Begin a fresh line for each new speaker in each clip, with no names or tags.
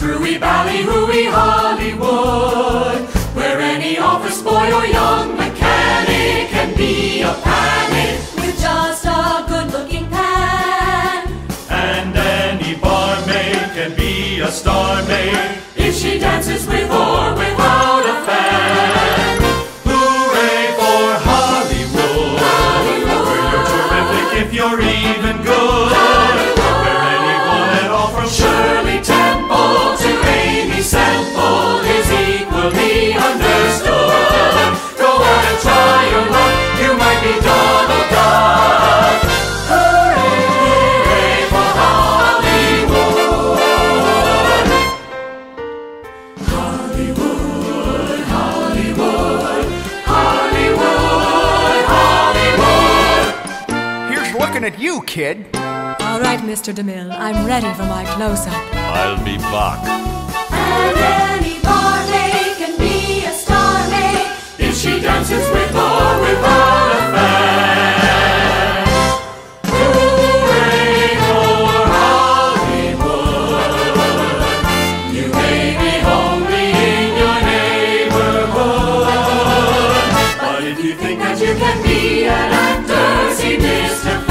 screwy, ballyhooey Hollywood, where any office boy or young mechanic can be a panic
with just a good-looking pan.
And any barmaid can be a star maid
if she dances with or without a fan.
Hooray for Hollywood,
Hollywood.
where you're terrific if you're
evil. Looking at you, kid.
All right, Mr. DeMille, I'm ready for my close up.
I'll be back.
And any barmaid can be a star maid.
If she dances with or without a fan. Hooray for Hollywood. You may be only in your neighborhood. But if you think that you can be an actor, see Mr.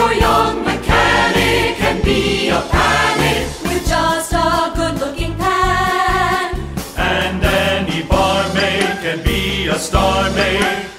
or young mechanic can be a panic.
With just a good looking pan.
And any barmaid can be a star maid.